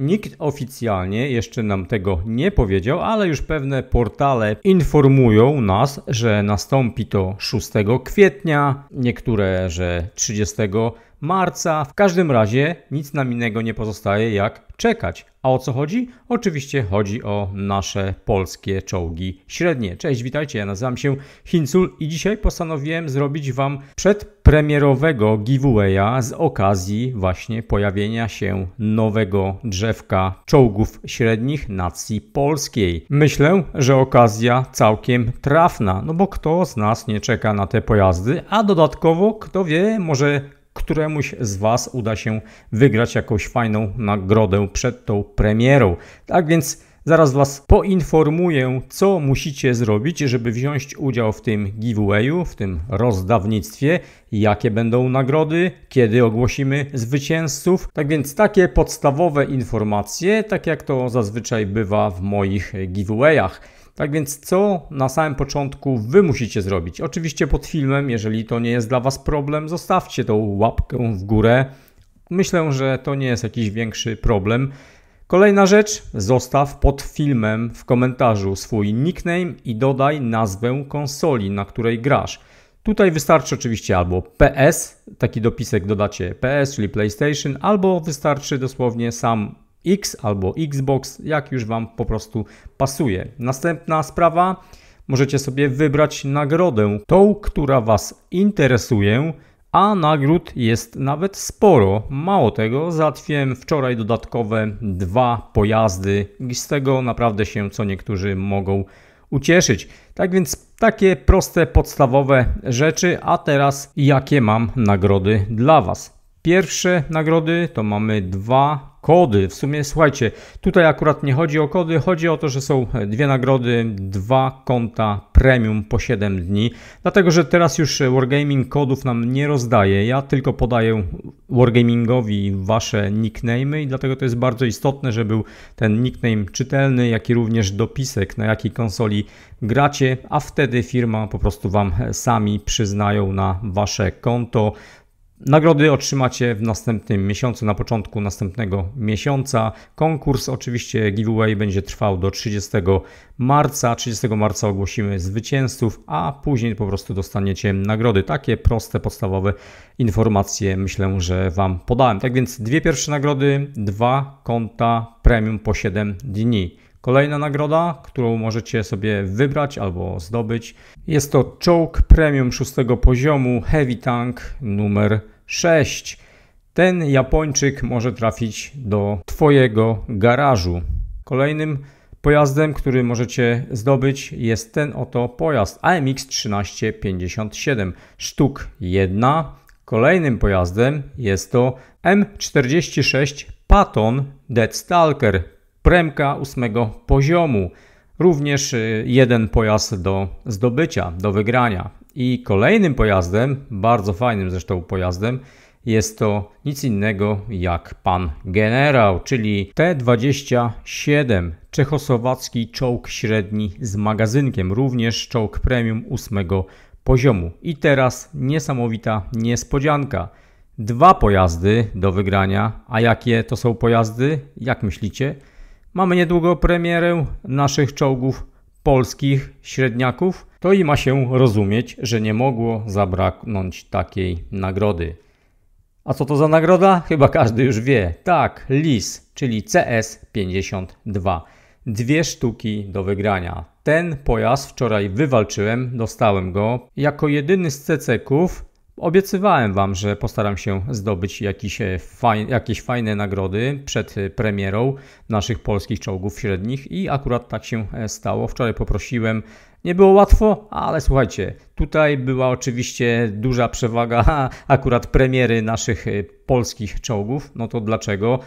Nikt oficjalnie jeszcze nam tego nie powiedział, ale już pewne portale informują nas, że nastąpi to 6 kwietnia, niektóre, że 30 marca. W każdym razie nic nam innego nie pozostaje jak czekać. A o co chodzi? Oczywiście chodzi o nasze polskie czołgi średnie. Cześć, witajcie, ja nazywam się Hincul i dzisiaj postanowiłem zrobić Wam przedpremierowego giveawaya z okazji właśnie pojawienia się nowego drzewka czołgów średnich nacji polskiej. Myślę, że okazja całkiem trafna, no bo kto z nas nie czeka na te pojazdy, a dodatkowo, kto wie, może któremuś z Was uda się wygrać jakąś fajną nagrodę przed tą premierą. Tak więc zaraz Was poinformuję, co musicie zrobić, żeby wziąć udział w tym giveawayu, w tym rozdawnictwie, jakie będą nagrody, kiedy ogłosimy zwycięzców. Tak więc takie podstawowe informacje, tak jak to zazwyczaj bywa w moich giveawayach. Tak więc co na samym początku Wy musicie zrobić? Oczywiście pod filmem, jeżeli to nie jest dla Was problem, zostawcie tą łapkę w górę. Myślę, że to nie jest jakiś większy problem. Kolejna rzecz, zostaw pod filmem w komentarzu swój nickname i dodaj nazwę konsoli, na której grasz. Tutaj wystarczy oczywiście albo PS, taki dopisek dodacie PS, czyli PlayStation, albo wystarczy dosłownie sam X albo Xbox, jak już Wam po prostu pasuje. Następna sprawa, możecie sobie wybrać nagrodę, tą, która Was interesuje, a nagród jest nawet sporo. Mało tego, załatwiłem wczoraj dodatkowe dwa pojazdy i z tego naprawdę się co niektórzy mogą ucieszyć. Tak więc takie proste, podstawowe rzeczy, a teraz jakie mam nagrody dla Was. Pierwsze nagrody to mamy dwa kody. W sumie słuchajcie, tutaj akurat nie chodzi o kody, chodzi o to, że są dwie nagrody, dwa konta premium po 7 dni. Dlatego, że teraz już Wargaming kodów nam nie rozdaje. Ja tylko podaję Wargamingowi wasze nicknamy i dlatego to jest bardzo istotne, że był ten nickname czytelny, jak i również dopisek, na jakiej konsoli gracie, a wtedy firma po prostu wam sami przyznają na wasze konto Nagrody otrzymacie w następnym miesiącu, na początku następnego miesiąca. Konkurs, oczywiście giveaway będzie trwał do 30 marca. 30 marca ogłosimy zwycięzców, a później po prostu dostaniecie nagrody. Takie proste, podstawowe informacje myślę, że Wam podałem. Tak więc dwie pierwsze nagrody, dwa konta premium po 7 dni. Kolejna nagroda, którą możecie sobie wybrać albo zdobyć, jest to czołg premium szóstego poziomu Heavy Tank numer 6. Ten Japończyk może trafić do Twojego garażu. Kolejnym pojazdem, który możecie zdobyć jest ten oto pojazd AMX 1357 sztuk 1. Kolejnym pojazdem jest to M46 Patton Dead Stalker premka ósmego poziomu. Również y, jeden pojazd do zdobycia, do wygrania. I kolejnym pojazdem, bardzo fajnym zresztą pojazdem, jest to nic innego jak pan generał, czyli T-27, czechosłowacki czołg średni z magazynkiem, również czołg premium ósmego poziomu. I teraz niesamowita niespodzianka. Dwa pojazdy do wygrania. A jakie to są pojazdy? Jak myślicie? Mamy niedługo premierę naszych czołgów polskich średniaków. To i ma się rozumieć, że nie mogło zabraknąć takiej nagrody. A co to za nagroda? Chyba każdy już wie. Tak, LIS, czyli CS52. Dwie sztuki do wygrania. Ten pojazd wczoraj wywalczyłem, dostałem go. Jako jedyny z CC-ków Obiecywałem Wam, że postaram się zdobyć jakieś, e, faj, jakieś fajne nagrody przed e, premierą naszych polskich czołgów średnich i akurat tak się e, stało. Wczoraj poprosiłem, nie było łatwo, ale słuchajcie, tutaj była oczywiście duża przewaga akurat premiery naszych polskich czołgów. No to dlaczego?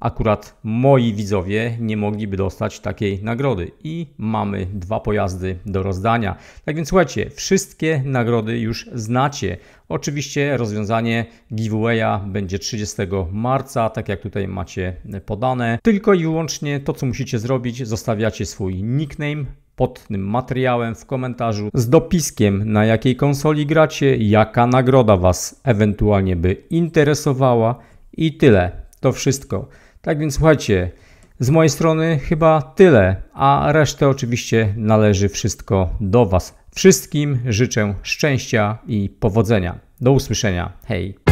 akurat moi widzowie nie mogliby dostać takiej nagrody. I mamy dwa pojazdy do rozdania. Tak więc słuchajcie, wszystkie nagrody już znacie. Oczywiście rozwiązanie giveawaya będzie 30 marca, tak jak tutaj macie podane. Tylko i wyłącznie to, co musicie zrobić, zostawiacie swój nickname pod tym materiałem w komentarzu z dopiskiem, na jakiej konsoli gracie, jaka nagroda Was ewentualnie by interesowała i tyle. To wszystko. Tak więc słuchajcie, Z mojej strony chyba tyle, a resztę oczywiście należy wszystko do Was. Wszystkim życzę szczęścia i powodzenia. Do usłyszenia. Hej.